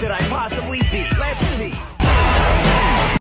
could I possibly be?